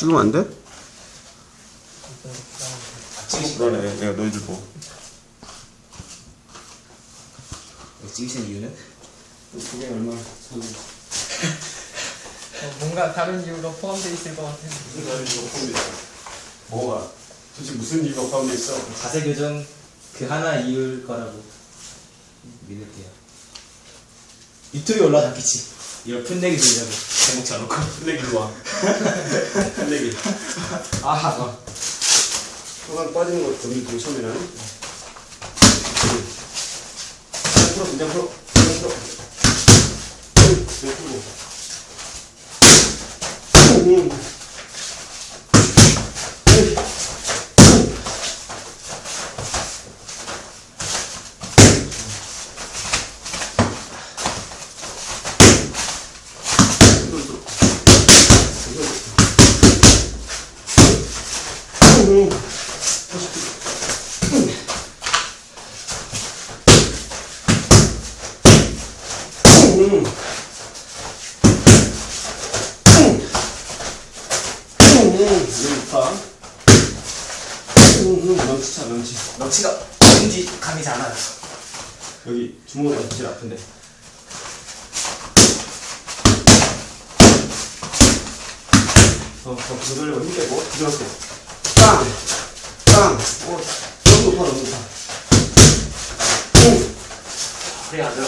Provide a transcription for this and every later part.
찍으면 안 돼? 그러네. 내가 너희들 보고. 찍으신 이유는? 그게 얼마나 참 어, 뭔가 다른 이유가 포함되어 있을 것 같아요. 무슨 다른 이유가 포함돼 있어? 뭐가? 도대체 무슨 이유가 포함돼 있어? 자세 교정 그 하나 이유일 거라고 믿을게요. 유튜브에 올라갔겠지. 이런 푼내기 들려고 제목 잡놓고. 끝내기로 와. 끝내기. 아하. 어. 항상 빠지는 거 여기 그 처음에는. 풀어, 긴장 풀어. 긴장 풀어. 긴장 풀고. 음. 명치가 뭔지 감이 잘 안 와요. 여기 주먹으로 제일 아픈데. 더, 더 부들려고 힘 빼고 부드럽게. 빵! 빵! 어, 너무 높아, 너무 높아. 응! 그래 안 들어.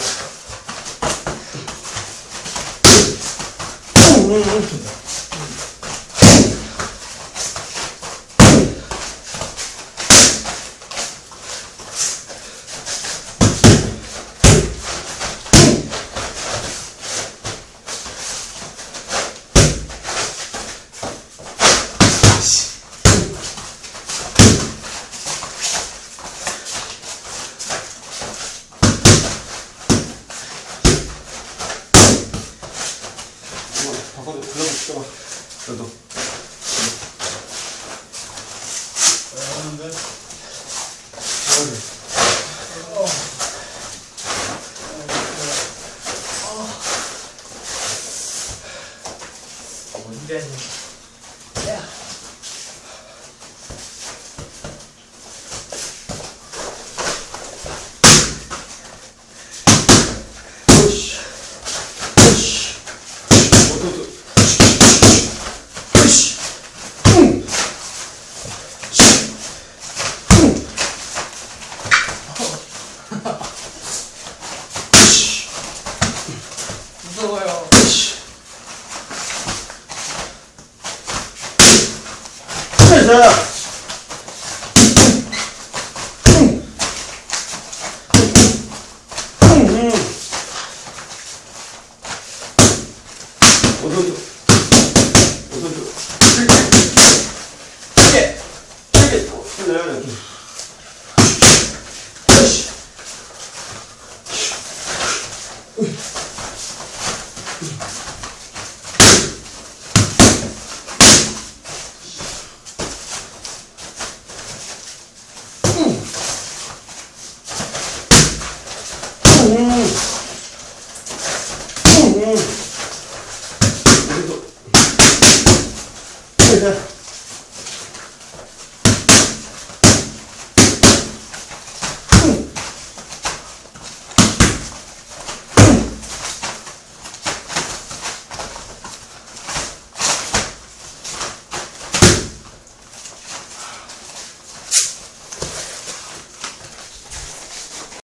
바꿔도 불러도 시켜봐. 너도. 언제 으쌰. 으쌰. 어, 또, 또. 으쌰. 응. 응. 으쌰. 무서워요. 으쌰. 으쌰. 오른쪽 오른쪽 크게 크게 흘러요 이렇게 으쌰. 오른쪽